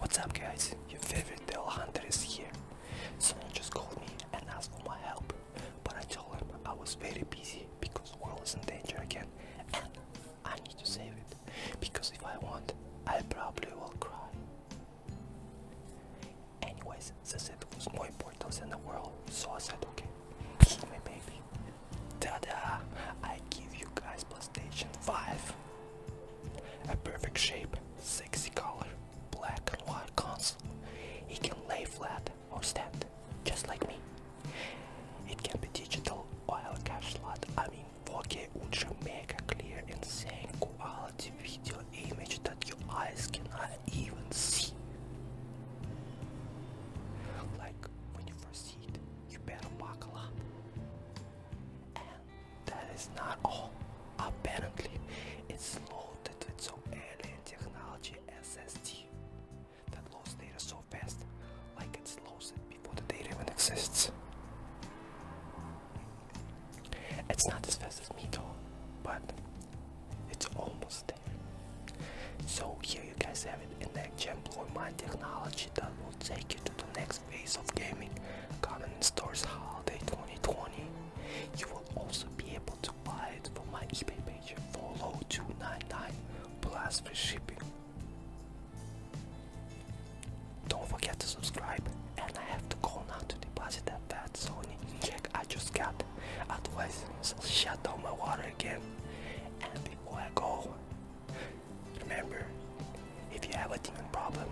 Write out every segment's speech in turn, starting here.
What's up guys? Your favorite Devil Hunter is here. Someone just called me and asked for my help, but I told him I was very busy because the world is in danger again and I need to save it because if I want, I probably will cry. Anyways, they said it was more important than the world, so I said okay, give me baby. Ta-da! I give you guys PlayStation 5. A perfect shape, I mean 4K ultra mega clear insane quality video image that your eyes cannot even see. Like when you first see it, you better buckle up. And that is not all. Apparently, it's loaded with some alien technology SSD that loads data so fast, like it's loaded before the data even exists. It's not as fast as me though, but it's almost there. So here you guys have it, an example of my technology that will take you to the next phase of gaming, coming in stores holiday 2020. You will also be able to buy it from my eBay page for low 299 plus free shipping. Don't forget to subscribe and I have is shut down my water again and before I go. Remember if you have a demon problem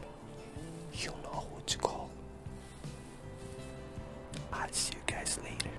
you know who to call. I'll see you guys later.